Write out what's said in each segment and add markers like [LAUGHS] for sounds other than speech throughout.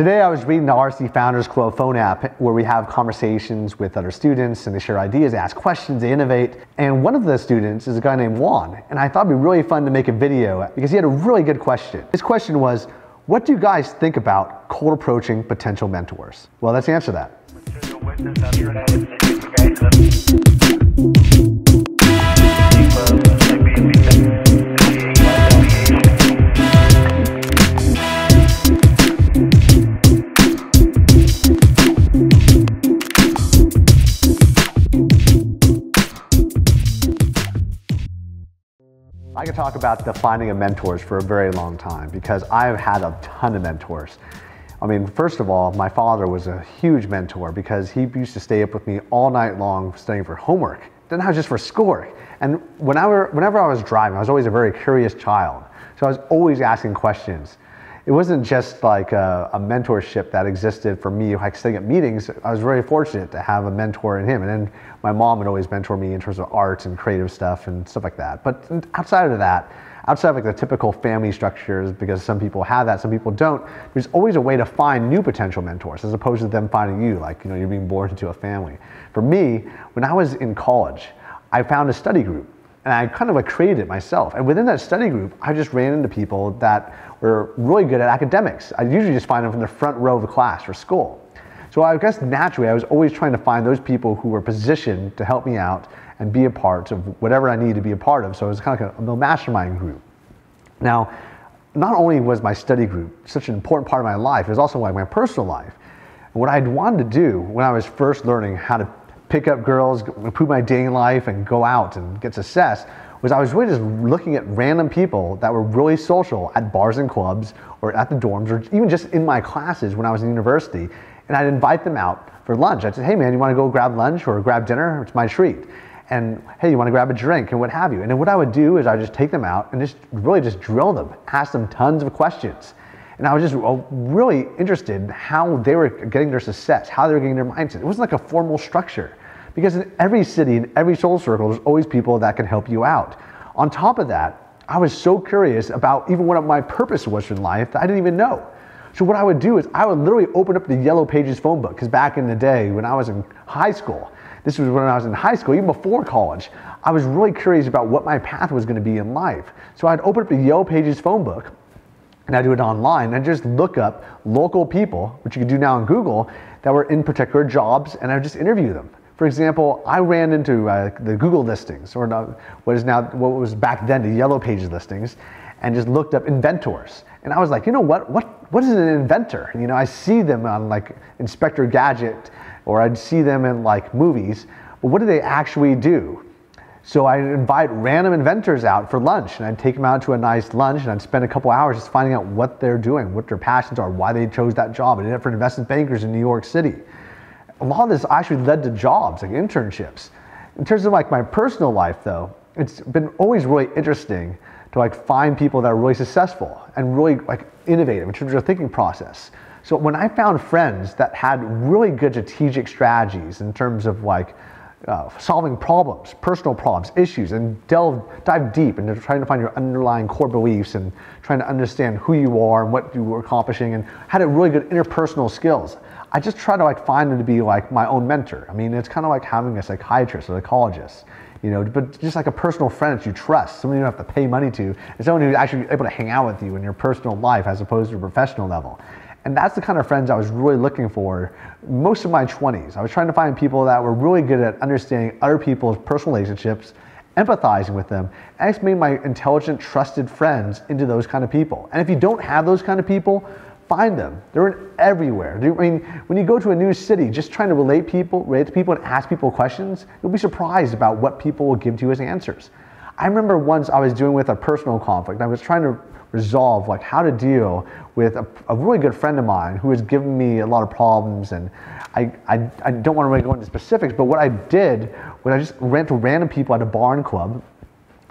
Today I was reading the RSD Founders Club phone app where we have conversations with other students and they share ideas, ask questions, they innovate. And one of the students is a guy named Juan. And I thought it'd be really fun to make a video because he had a really good question. His question was, what do you guys think about cold approaching potential mentors? Well, let's answer that. I could talk about the finding of mentors for a very long time because I've had a ton of mentors. I mean, first of all, my father was a huge mentor because he used to stay up with me all night long studying for homework. Then I was just for schoolwork. And whenever, whenever I was driving, I was always a very curious child. So I was always asking questions it wasn't just like a, a, mentorship that existed for me. Like sitting at meetings. I was very fortunate to have a mentor in him. And then my mom would always mentor me in terms of art and creative stuff and stuff like that. But outside of that outside of like the typical family structures because some people have that some people don't there's always a way to find new potential mentors as opposed to them finding you like you know you're being born into a family. For me when i was in college i found a study group and I kind of created it myself. And within that study group, I just ran into people that were really good at academics. I usually just find them from the front row of the class or school. So I guess naturally, I was always trying to find those people who were positioned to help me out and be a part of whatever I needed to be a part of. So it was kind of like a, a mastermind group. Now, not only was my study group such an important part of my life, it was also like my personal life. What I'd wanted to do when I was first learning how to pick up girls, improve my dating life, and go out and get success was I was really just looking at random people that were really social at bars and clubs or at the dorms or even just in my classes when I was in university. And I'd invite them out for lunch. I'd say, hey man, you want to go grab lunch or grab dinner? It's my treat. And hey, you want to grab a drink and what have you. And then what I would do is I would just take them out and just really just drill them, ask them tons of questions. And I was just uh, really interested in how they were getting their success, how they were getting their mindset. It wasn't like a formal structure. Because in every city, in every soul circle, there's always people that can help you out. On top of that, I was so curious about even what my purpose was in life that I didn't even know. So what I would do is I would literally open up the Yellow Pages phone book because back in the day when I was in high school, this was when I was in high school, even before college, I was really curious about what my path was going to be in life. So I'd open up the Yellow Pages phone book and I'd do it online and just look up local people, which you can do now on Google, that were in particular jobs and I would just interview them. For example, I ran into uh, the Google listings, or not, what is now what was back then the Yellow Pages listings, and just looked up inventors. And I was like, you know what? What what is an inventor? You know, I see them on like Inspector Gadget, or I'd see them in like movies, but what do they actually do? So I'd invite random inventors out for lunch, and I'd take them out to a nice lunch, and I'd spend a couple hours just finding out what they're doing, what their passions are, why they chose that job. I did it for investment bankers in New York City a lot of this actually led to jobs, like internships. In terms of like my personal life though, it's been always really interesting to like find people that are really successful and really like innovative in terms of their thinking process. So when I found friends that had really good strategic strategies in terms of like uh, solving problems, personal problems, issues, and delve, dive deep into trying to find your underlying core beliefs and trying to understand who you are and what you were accomplishing and had a really good interpersonal skills. I just try to like find them to be like my own mentor. I mean, it's kind of like having a psychiatrist or psychologist, you know, but just like a personal friend that you trust, someone you don't have to pay money to, and someone who's actually able to hang out with you in your personal life as opposed to a professional level. And that's the kind of friends I was really looking for most of my 20s. I was trying to find people that were really good at understanding other people's personal relationships, empathizing with them, and it's made my intelligent, trusted friends into those kind of people. And if you don't have those kind of people, find them. They're in everywhere. I mean, when you go to a new city, just trying to relate people, relate to people and ask people questions, you'll be surprised about what people will give to you as answers. I remember once I was dealing with a personal conflict. I was trying to resolve like how to deal with a, a really good friend of mine who was giving me a lot of problems and I, I, I don't want to really go into specifics, but what I did was I just ran to random people at a barn club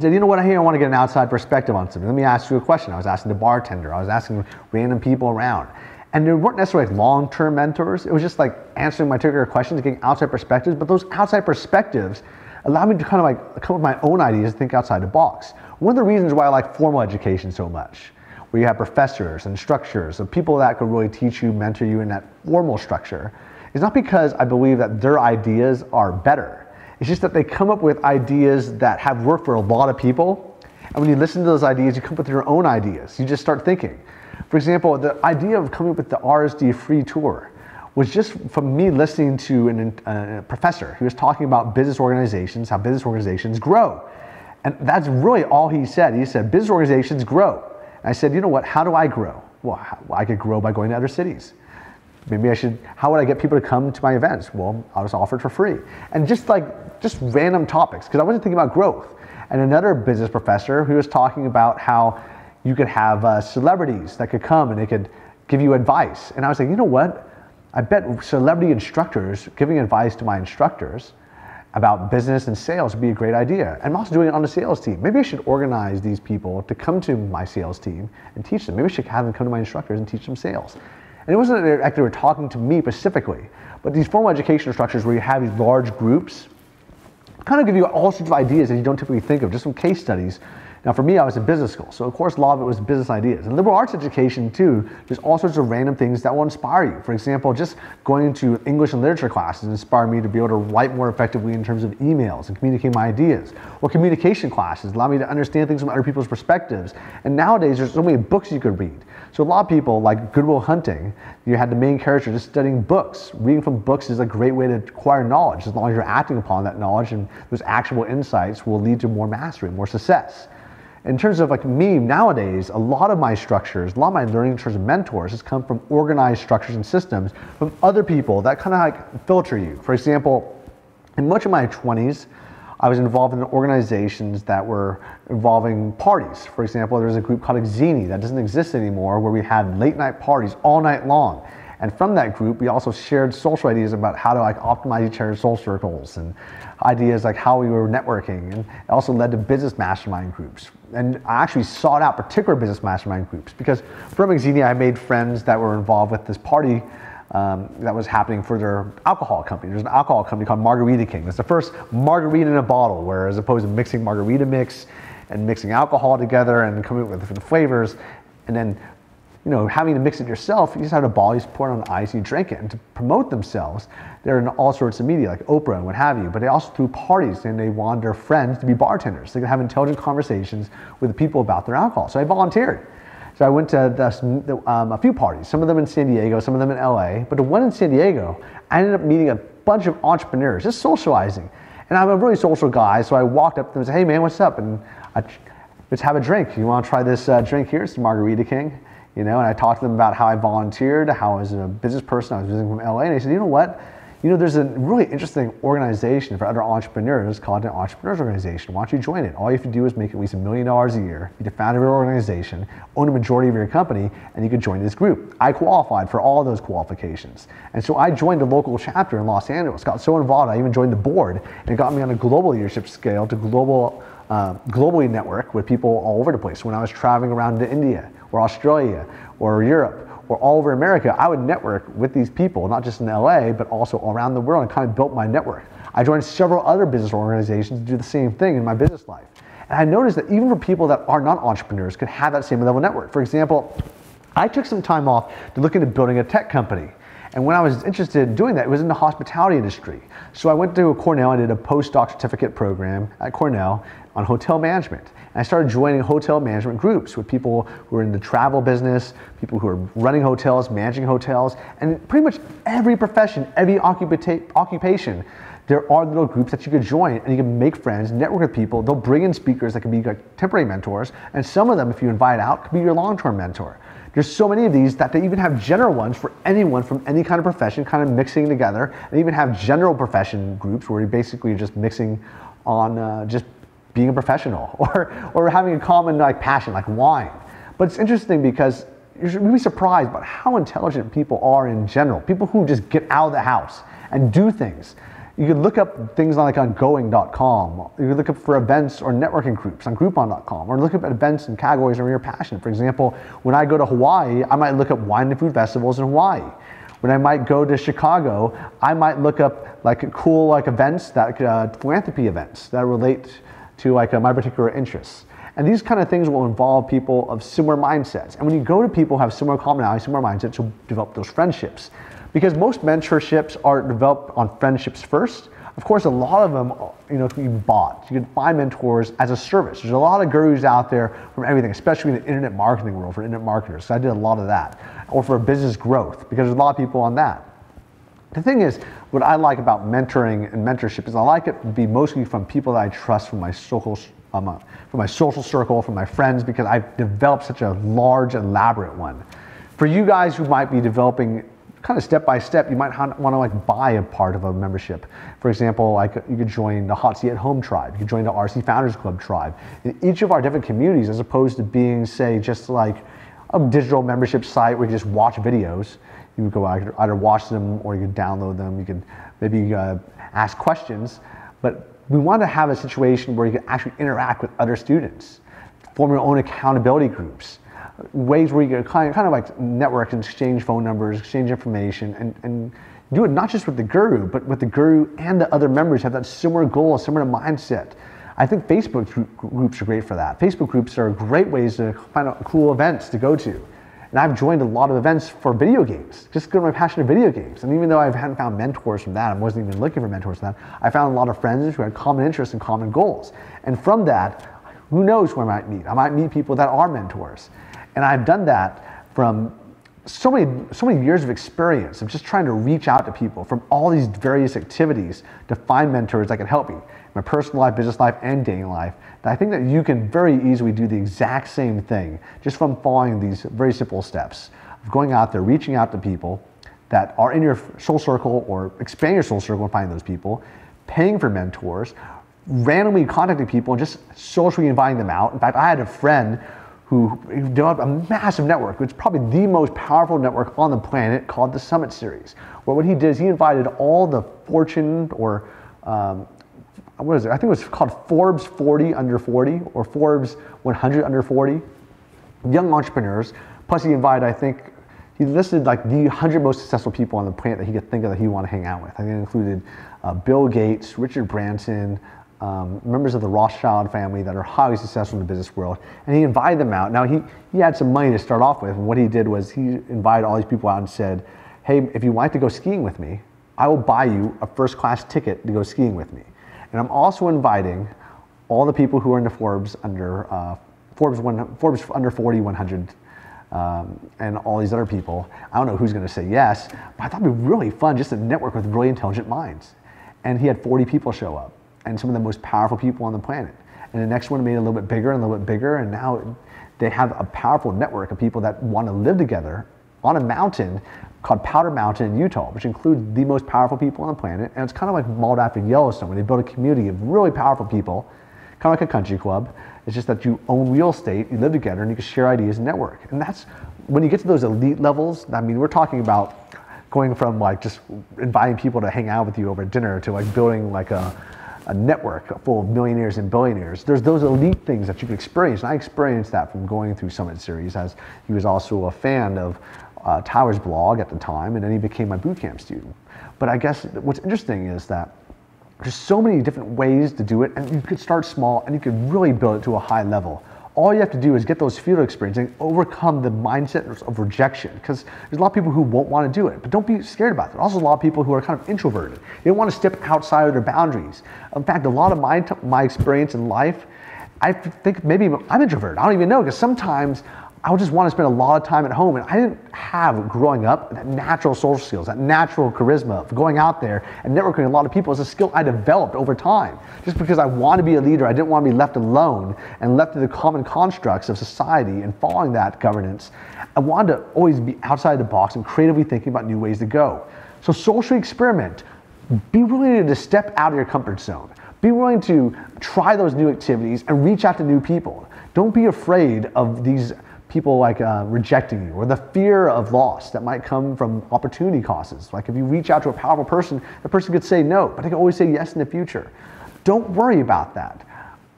Said, you know what, I hear I want to get an outside perspective on something. Let me ask you a question. I was asking the bartender, I was asking random people around. And they weren't necessarily like long-term mentors. It was just like answering my particular questions, getting outside perspectives. But those outside perspectives allowed me to kind of like come up with my own ideas and think outside the box. One of the reasons why I like formal education so much where you have professors and structures of people that could really teach you, mentor you in that formal structure, is not because I believe that their ideas are better. It's just that they come up with ideas that have worked for a lot of people. And when you listen to those ideas, you come up with your own ideas. You just start thinking. For example, the idea of coming up with the RSD free tour was just from me listening to an, a professor. He was talking about business organizations, how business organizations grow. And that's really all he said. He said, business organizations grow. And I said, you know what, how do I grow? Well, I could grow by going to other cities. Maybe I should, how would I get people to come to my events? Well, I was offered for free. And just like, just random topics, because I wasn't thinking about growth. And another business professor who was talking about how you could have uh, celebrities that could come and they could give you advice. And I was like, you know what? I bet celebrity instructors giving advice to my instructors about business and sales would be a great idea. And I'm also doing it on the sales team. Maybe I should organize these people to come to my sales team and teach them. Maybe I should have them come to my instructors and teach them sales. And it wasn't that they were talking to me specifically, but these formal education structures where you have these large groups kind of give you all sorts of ideas that you don't typically think of, just some case studies now, for me, I was in business school, so of course, a lot of it was business ideas. And liberal arts education, too, there's all sorts of random things that will inspire you. For example, just going to English and literature classes inspired me to be able to write more effectively in terms of emails and communicate my ideas. Or communication classes allow me to understand things from other people's perspectives. And nowadays, there's so many books you could read. So a lot of people, like Good Will Hunting, you had the main character just studying books. Reading from books is a great way to acquire knowledge, as long as you're acting upon that knowledge and those actionable insights will lead to more mastery, more success in terms of like me nowadays, a lot of my structures, a lot of my learning in terms of mentors has come from organized structures and systems from other people that kind of like filter you. For example, in much of my 20s, I was involved in organizations that were involving parties. For example, there was a group called Xeni that doesn't exist anymore where we had late night parties all night long. And from that group, we also shared social ideas about how to like optimize each other's social circles and ideas like how we were networking. And it also led to business mastermind groups. And I actually sought out particular business mastermind groups because from Xenia, I made friends that were involved with this party um, that was happening for their alcohol company. There's an alcohol company called Margarita King. It's the first margarita in a bottle, where as opposed to mixing margarita mix and mixing alcohol together and coming up with different flavors, and then you know, having to mix it yourself, you just have a ball, you just pour it on ice, you drink it. And to promote themselves, they're in all sorts of media, like Oprah and what have you. But they also threw parties and they want their friends to be bartenders. They can have intelligent conversations with people about their alcohol. So I volunteered. So I went to the, um, a few parties, some of them in San Diego, some of them in LA. But the one in San Diego, I ended up meeting a bunch of entrepreneurs, just socializing. And I'm a really social guy, so I walked up to them and said, hey man, what's up? And I, let's have a drink. You want to try this uh, drink here? It's Margarita King you know, and I talked to them about how I volunteered, how I was a business person, I was visiting from LA, and I said, you know what? You know, there's a really interesting organization for other entrepreneurs called an Entrepreneurs Organization. Why don't you join it? All you have to do is make at least a million dollars a year, be the founder of your organization, own a majority of your company, and you could join this group. I qualified for all those qualifications. And so I joined a local chapter in Los Angeles, got so involved, I even joined the board, and it got me on a global leadership scale to global, uh, globally network with people all over the place. When I was traveling around to India, or Australia or Europe or all over America, I would network with these people, not just in LA, but also around the world and kind of built my network. I joined several other business organizations to do the same thing in my business life. And I noticed that even for people that are not entrepreneurs could have that same level network. For example, I took some time off to look into building a tech company. And when I was interested in doing that, it was in the hospitality industry. So I went to Cornell, I did a postdoc certificate program at Cornell on hotel management. And I started joining hotel management groups with people who are in the travel business, people who are running hotels, managing hotels, and pretty much every profession, every occupation, there are little groups that you could join and you can make friends, network with people. They'll bring in speakers that can be like temporary mentors, and some of them, if you invite out, could be your long-term mentor. There's so many of these that they even have general ones for anyone from any kind of profession, kind of mixing together, and even have general profession groups where you basically are just mixing on uh, just being a professional [LAUGHS] or, or having a common like passion like wine. But it's interesting because you're really surprised about how intelligent people are in general. People who just get out of the house and do things. You could look up things like on going.com. You could look up for events or networking groups on groupon.com or look up events and categories of your passion. For example, when I go to Hawaii, I might look up wine and food festivals in Hawaii. When I might go to Chicago, I might look up like cool like events that uh, philanthropy events that relate to like uh, my particular interests. And these kind of things will involve people of similar mindsets. And when you go to people who have similar commonalities, similar mindsets, you'll develop those friendships. Because most mentorships are developed on friendships first. Of course, a lot of them, you know, can be bought. You can find mentors as a service. There's a lot of gurus out there from everything, especially in the internet marketing world for internet marketers. So I did a lot of that, or for business growth, because there's a lot of people on that. The thing is, what I like about mentoring and mentorship is I like it to be mostly from people that I trust from my social, um, from my social circle, from my friends, because I've developed such a large, elaborate one. For you guys who might be developing kind of step by step, you might want to like buy a part of a membership. For example, like you could join the Hot Seat at Home tribe, you could join the RSD Founders Club tribe. In each of our different communities, as opposed to being, say, just like a digital membership site where you just watch videos, you would go either watch them or you could download them. You could maybe uh, ask questions, but we want to have a situation where you can actually interact with other students, form your own accountability groups, ways where you can kind of, like network and exchange phone numbers, exchange information, and, and do it not just with the guru, but with the guru and the other members have that similar goal, similar mindset. I think Facebook groups are great for that. Facebook groups are great ways to find out cool events to go to. And I've joined a lot of events for video games, just because of my passion of video games. And even though I hadn't found mentors from that, I wasn't even looking for mentors from that, I found a lot of friends who had common interests and common goals. And from that, who knows who I might meet? I might meet people that are mentors. And I've done that from so many, so many years of experience of just trying to reach out to people from all these various activities to find mentors that can help me in my personal life, business life, and dating life I think that you can very easily do the exact same thing just from following these very simple steps of going out there, reaching out to people that are in your soul circle or expand your soul circle and find those people, paying for mentors, randomly contacting people and just socially inviting them out. In fact, I had a friend who developed a massive network, is probably the most powerful network on the planet called the Summit Series. Where what he did is he invited all the Fortune or um, what is it? I think it was called Forbes 40 under 40 or Forbes 100 under 40 young entrepreneurs. Plus, he invited, I think, he listed like the 100 most successful people on the planet that he could think of that he wanted to hang out with. I think it included uh, Bill Gates, Richard Branson, um, members of the Rothschild family that are highly successful in the business world, and he invited them out. Now he he had some money to start off with, and what he did was he invited all these people out and said, "Hey, if you want to go skiing with me, I will buy you a first class ticket to go skiing with me." And I'm also inviting all the people who are in the Forbes under uh, Forbes one, Forbes under 40 100 um, and all these other people. I don't know who's going to say yes, but I thought it'd be really fun just to network with really intelligent minds. And he had 40 people show up, and some of the most powerful people on the planet. And the next one made it a little bit bigger and a little bit bigger, and now they have a powerful network of people that want to live together on a mountain called Powder Mountain in Utah, which includes the most powerful people on the planet. And it's kind of like modeled after Yellowstone, where they built a community of really powerful people, kind of like a country club. It's just that you own real estate, you live together, and you can share ideas and network. And that's when you get to those elite levels. I mean, we're talking about going from like just inviting people to hang out with you over dinner to like building like a, a network full of millionaires and billionaires. There's those elite things that you can experience. And I experienced that from going through Summit Series as he was also a fan of uh, Tyler's blog at the time, and then he became my bootcamp student. But I guess what's interesting is that there's so many different ways to do it, and you could start small and you could really build it to a high level. All you have to do is get those field experience and overcome the mindset of rejection because there's a lot of people who won't want to do it, but don't be scared about it. Also, a lot of people who are kind of introverted. They don't want to step outside of their boundaries. In fact, a lot of my, my experience in life, I think maybe I'm introverted. I don't even know because sometimes I would just want to spend a lot of time at home. And I didn't have growing up that natural social skills, that natural charisma of going out there and networking a lot of people is a skill I developed over time. Just because I want to be a leader, I didn't want to be left alone and left to the common constructs of society and following that governance. I wanted to always be outside the box and creatively thinking about new ways to go. So socially experiment. Be willing to step out of your comfort zone. Be willing to try those new activities and reach out to new people. Don't be afraid of these people like uh, rejecting you or the fear of loss that might come from opportunity costs. Like if you reach out to a powerful person, the person could say no, but they can always say yes in the future. Don't worry about that.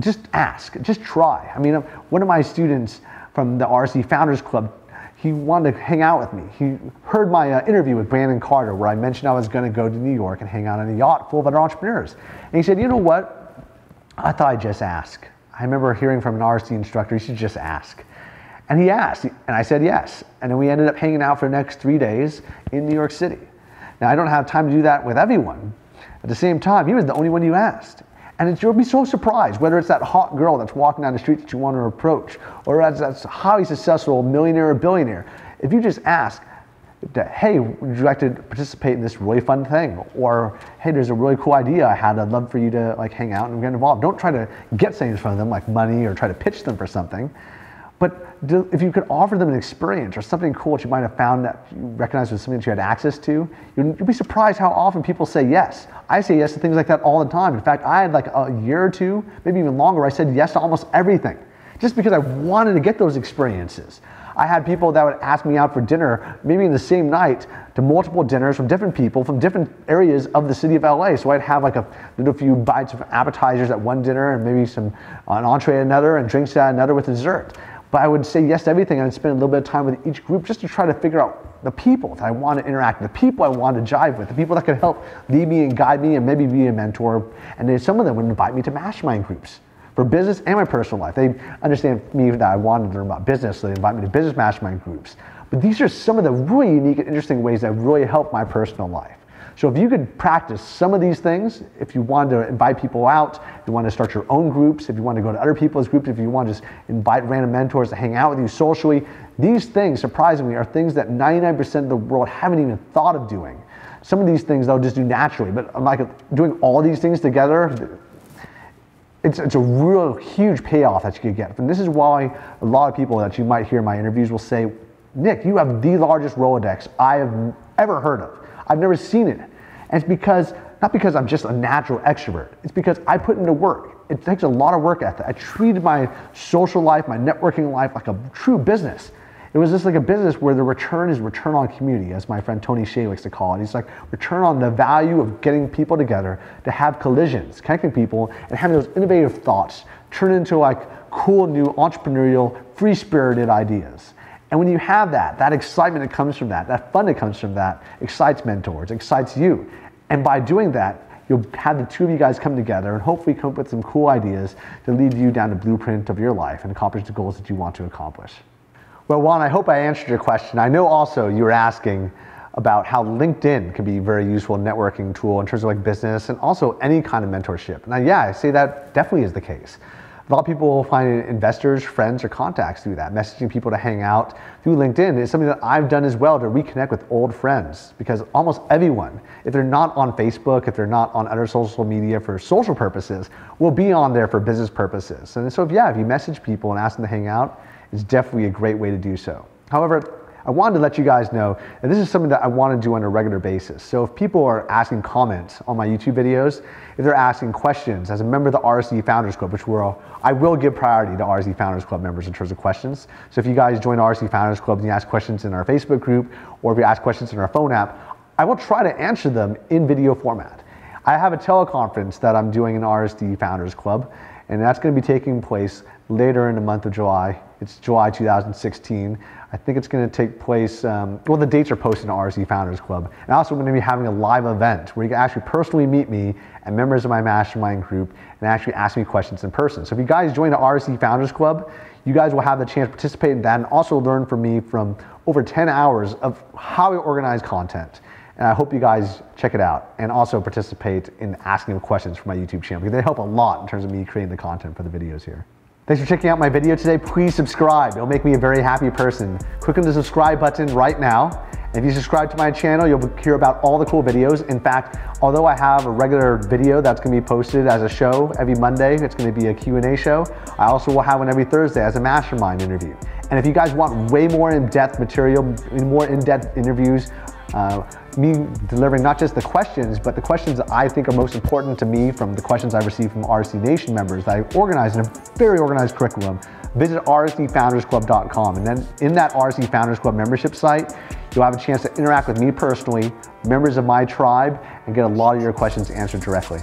Just ask, just try. I mean, one of my students from the RSD Founders Club, he wanted to hang out with me. He heard my uh, interview with Brandon Carter where I mentioned I was going to go to New York and hang out on a yacht full of other entrepreneurs. And he said, you know what? I thought I'd just ask. I remember hearing from an RSD instructor, you should just ask. And he asked, and I said yes. And then we ended up hanging out for the next three days in New York City. Now, I don't have time to do that with everyone. At the same time, he was the only one you asked. And you'll be so surprised, whether it's that hot girl that's walking down the street that you want to approach, or that's that highly successful millionaire or billionaire. If you just ask, hey, would you like to participate in this really fun thing? Or, hey, there's a really cool idea I had. I'd love for you to like hang out and get involved. Don't try to get things from them like money or try to pitch them for something. But if you could offer them an experience or something cool that you might have found that you recognize was something that you had access to, you'd, be surprised how often people say yes. I say yes to things like that all the time. In fact, I had like a year or two, maybe even longer, I said yes to almost everything just because I wanted to get those experiences. I had people that would ask me out for dinner, maybe in the same night, to multiple dinners from different people from different areas of the city of LA. So I'd have like a little few bites of appetizers at one dinner and maybe some an entree at another and drinks at another with dessert. But I would say yes to everything and I'd spend a little bit of time with each group just to try to figure out the people that I want to interact with, the people I want to jive with, the people that could help lead me and guide me and maybe be a mentor. And then some of them would invite me to mastermind groups for business and my personal life. They understand me that I wanted to learn about business, so they invite me to business mastermind groups. But these are some of the really unique and interesting ways that really help my personal life. So if you could practice some of these things, if you want to invite people out, if you want to start your own groups, if you want to go to other people's groups, if you want to just invite random mentors to hang out with you socially, these things, surprisingly, are things that 99% of the world haven't even thought of doing. Some of these things they'll just do naturally, but I'm like doing all these things together, it's, it's a real huge payoff that you could get. And this is why a lot of people that you might hear in my interviews will say, Nick, you have the largest Rolodex I have ever heard of. I've never seen it. And it's because, not because I'm just a natural extrovert, it's because I put into work. It takes a lot of work ethic. I treated my social life, my networking life like a true business. It was just like a business where the return is return on community, as my friend Tony Hsieh likes to call it. He's like return on the value of getting people together to have collisions, connecting people, and having those innovative thoughts turn into like cool new entrepreneurial, free-spirited ideas. And when you have that, that excitement that comes from that, that fun that comes from that, excites mentors, excites you. And by doing that, you'll have the two of you guys come together and hopefully come up with some cool ideas to lead you down the blueprint of your life and accomplish the goals that you want to accomplish. Well, Juan, I hope I answered your question. I know also you were asking about how LinkedIn can be a very useful networking tool in terms of like business and also any kind of mentorship. Now, yeah, I say that definitely is the case. A lot of people will find investors, friends, or contacts through that. Messaging people to hang out through LinkedIn is something that I've done as well to reconnect with old friends because almost everyone, if they're not on Facebook, if they're not on other social media for social purposes, will be on there for business purposes. And so, if, yeah, if you message people and ask them to hang out, it's definitely a great way to do so. However, I wanted to let you guys know that this is something that I want to do on a regular basis. So if people are asking comments on my YouTube videos, if they're asking questions as a member of the RSD Founders Club, which we're all, I will give priority to RSD Founders Club members in terms of questions. So if you guys join RSD Founders Club and you ask questions in our Facebook group, or if you ask questions in our phone app, I will try to answer them in video format. I have a teleconference that I'm doing in RSD Founders Club, and that's going to be taking place later in the month of July. It's July 2016. I think it's going to take place, um, well, the dates are posted on RSD Founders Club. And also, I'm going to be having a live event where you can actually personally meet me and members of my mastermind group and actually ask me questions in person. So if you guys join the RSD Founders Club, you guys will have the chance to participate in that and also learn from me from over 10 hours of how we organize content. And I hope you guys check it out and also participate in asking questions for my YouTube channel because they help a lot in terms of me creating the content for the videos here. Thanks for checking out my video today. Please subscribe. It'll make me a very happy person. Click on the subscribe button right now. And if you subscribe to my channel, you'll hear about all the cool videos. In fact, although I have a regular video that's gonna be posted as a show every Monday, it's gonna be a Q&A show, I also will have one every Thursday as a mastermind interview. And if you guys want way more in-depth material, more in-depth interviews, uh, me delivering not just the questions, but the questions I think are most important to me from the questions I receive from RSD Nation members that I organize in a very organized curriculum. Visit rsdfoundersclub.com and then in that RSD Founders Club membership site, you'll have a chance to interact with me personally, members of my tribe, and get a lot of your questions answered directly.